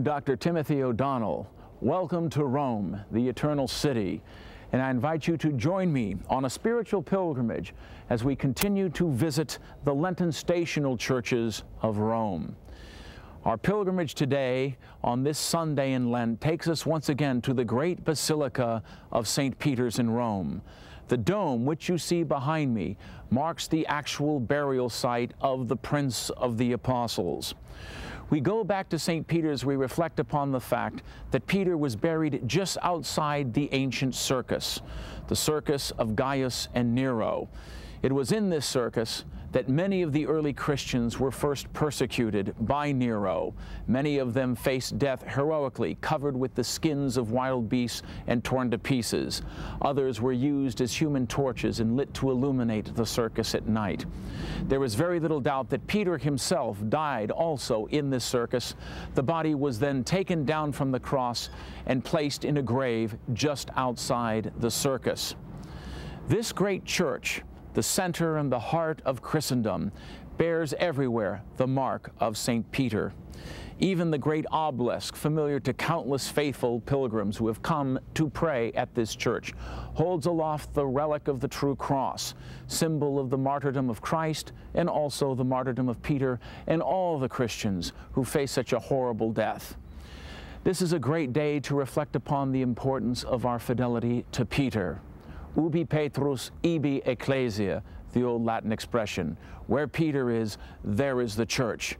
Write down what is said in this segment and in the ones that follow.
I'm Dr. Timothy O'Donnell. Welcome to Rome, the Eternal City. And I invite you to join me on a spiritual pilgrimage as we continue to visit the Lenten stational churches of Rome. Our pilgrimage today on this Sunday in Lent takes us once again to the great Basilica of St. Peter's in Rome. The dome, which you see behind me, marks the actual burial site of the Prince of the Apostles. We go back to St. Peter's, we reflect upon the fact that Peter was buried just outside the ancient circus, the circus of Gaius and Nero. It was in this circus that many of the early Christians were first persecuted by Nero. Many of them faced death heroically, covered with the skins of wild beasts and torn to pieces. Others were used as human torches and lit to illuminate the circus at night. There was very little doubt that Peter himself died also in this circus. The body was then taken down from the cross and placed in a grave just outside the circus. This great church the center and the heart of Christendom, bears everywhere the mark of St. Peter. Even the great obelisk, familiar to countless faithful pilgrims who have come to pray at this church, holds aloft the relic of the true cross, symbol of the martyrdom of Christ and also the martyrdom of Peter and all the Christians who face such a horrible death. This is a great day to reflect upon the importance of our fidelity to Peter. Ubi Petrus, ibi ecclesia, the old Latin expression. Where Peter is, there is the church.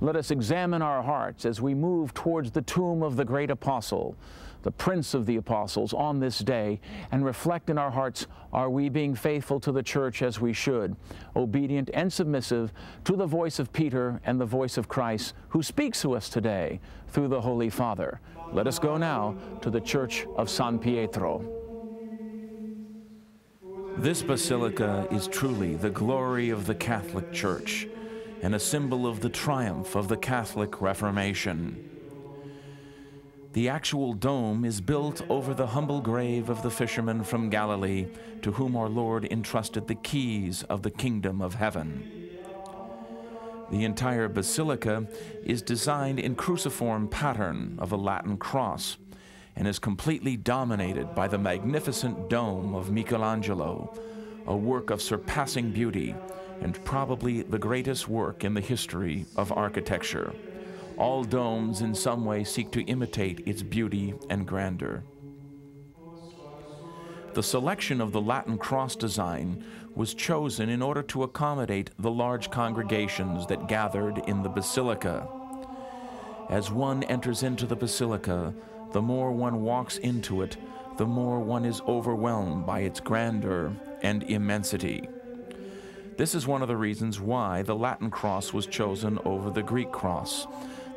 Let us examine our hearts as we move towards the tomb of the great apostle, the prince of the apostles, on this day, and reflect in our hearts, are we being faithful to the church as we should, obedient and submissive to the voice of Peter and the voice of Christ, who speaks to us today through the Holy Father. Let us go now to the church of San Pietro. This basilica is truly the glory of the Catholic Church and a symbol of the triumph of the Catholic Reformation. The actual dome is built over the humble grave of the fisherman from Galilee to whom our Lord entrusted the keys of the kingdom of heaven. The entire basilica is designed in cruciform pattern of a Latin cross and is completely dominated by the magnificent dome of Michelangelo, a work of surpassing beauty and probably the greatest work in the history of architecture. All domes in some way seek to imitate its beauty and grandeur. The selection of the Latin cross design was chosen in order to accommodate the large congregations that gathered in the basilica. As one enters into the basilica, the more one walks into it, the more one is overwhelmed by its grandeur and immensity. This is one of the reasons why the Latin cross was chosen over the Greek cross.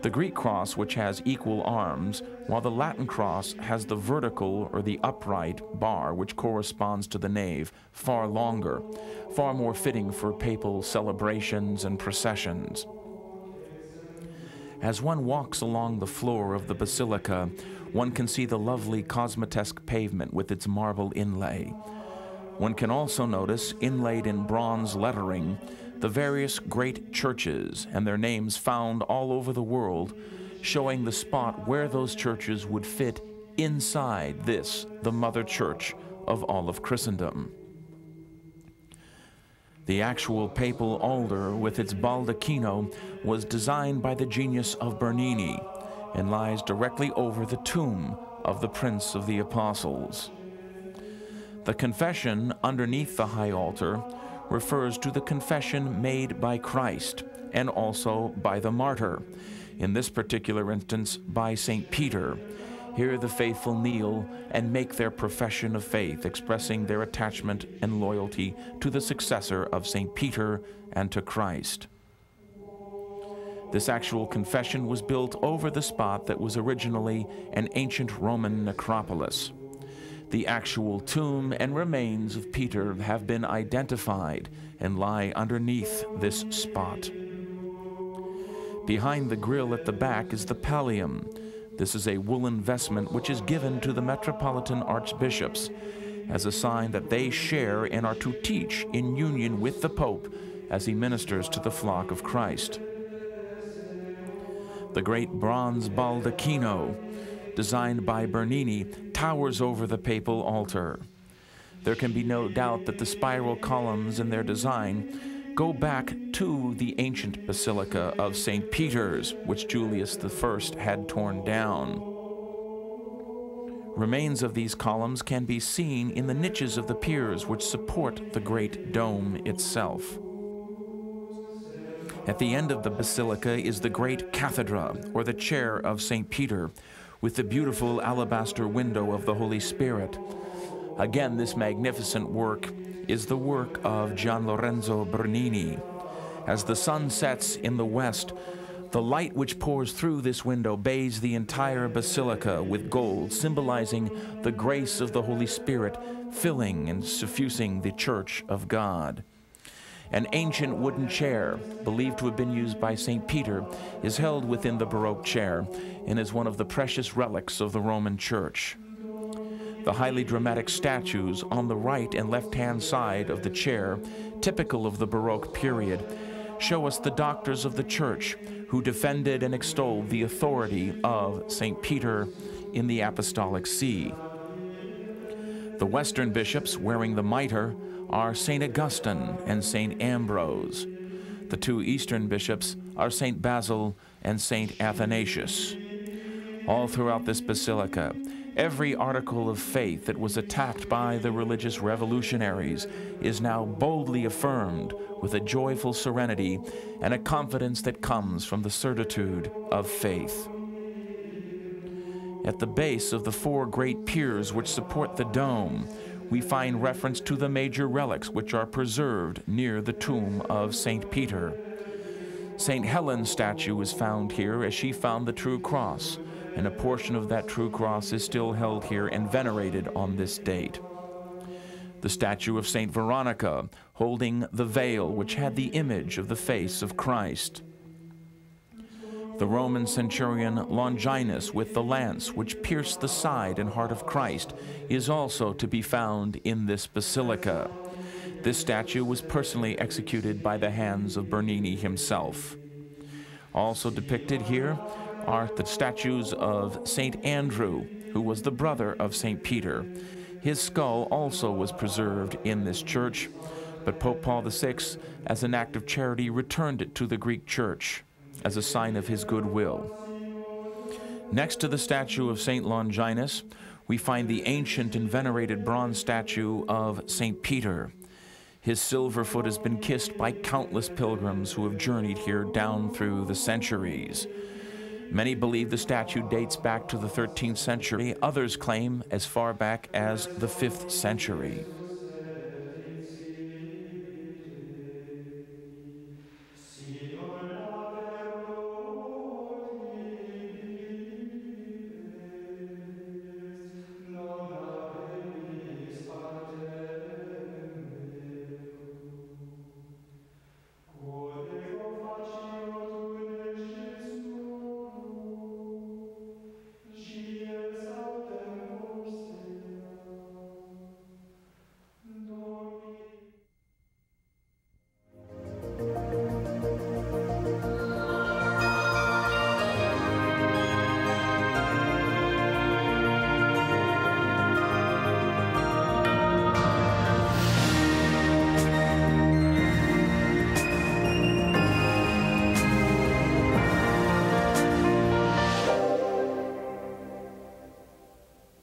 The Greek cross, which has equal arms, while the Latin cross has the vertical or the upright bar, which corresponds to the nave, far longer, far more fitting for papal celebrations and processions. As one walks along the floor of the basilica, one can see the lovely Cosmatesque pavement with its marble inlay. One can also notice, inlaid in bronze lettering, the various great churches and their names found all over the world, showing the spot where those churches would fit inside this, the mother church of all of Christendom. The actual papal altar with its baldacchino was designed by the genius of Bernini and lies directly over the tomb of the Prince of the Apostles. The confession underneath the high altar refers to the confession made by Christ and also by the martyr, in this particular instance by St. Peter. Here the faithful kneel and make their profession of faith, expressing their attachment and loyalty to the successor of St. Peter and to Christ. This actual confession was built over the spot that was originally an ancient Roman necropolis. The actual tomb and remains of Peter have been identified and lie underneath this spot. Behind the grill at the back is the pallium. This is a woolen vestment which is given to the metropolitan archbishops as a sign that they share and are to teach in union with the Pope as he ministers to the flock of Christ. The great bronze baldacchino, designed by Bernini, towers over the papal altar. There can be no doubt that the spiral columns in their design go back to the ancient basilica of St. Peter's, which Julius I had torn down. Remains of these columns can be seen in the niches of the piers which support the great dome itself. At the end of the basilica is the great cathedra, or the chair of St. Peter, with the beautiful alabaster window of the Holy Spirit. Again, this magnificent work is the work of Gian Lorenzo Bernini. As the sun sets in the west, the light which pours through this window bathes the entire basilica with gold, symbolizing the grace of the Holy Spirit filling and suffusing the church of God. An ancient wooden chair, believed to have been used by St. Peter, is held within the Baroque chair and is one of the precious relics of the Roman Church. The highly dramatic statues on the right and left hand side of the chair, typical of the Baroque period, show us the doctors of the Church who defended and extolled the authority of St. Peter in the Apostolic See. The Western bishops wearing the mitre are St. Augustine and St. Ambrose. The two Eastern bishops are St. Basil and St. Athanasius. All throughout this basilica, every article of faith that was attacked by the religious revolutionaries is now boldly affirmed with a joyful serenity and a confidence that comes from the certitude of faith. At the base of the four great piers which support the dome, we find reference to the major relics which are preserved near the tomb of St. Peter. St. Helen's statue is found here as she found the true cross, and a portion of that true cross is still held here and venerated on this date the statue of St. Veronica holding the veil which had the image of the face of Christ. The Roman centurion Longinus with the lance which pierced the side and heart of Christ is also to be found in this basilica. This statue was personally executed by the hands of Bernini himself. Also depicted here are the statues of St. Andrew, who was the brother of St. Peter, his skull also was preserved in this church, but Pope Paul VI, as an act of charity, returned it to the Greek church as a sign of his goodwill. Next to the statue of St. Longinus, we find the ancient and venerated bronze statue of St. Peter. His silver foot has been kissed by countless pilgrims who have journeyed here down through the centuries. Many believe the statue dates back to the 13th century. Others claim as far back as the 5th century.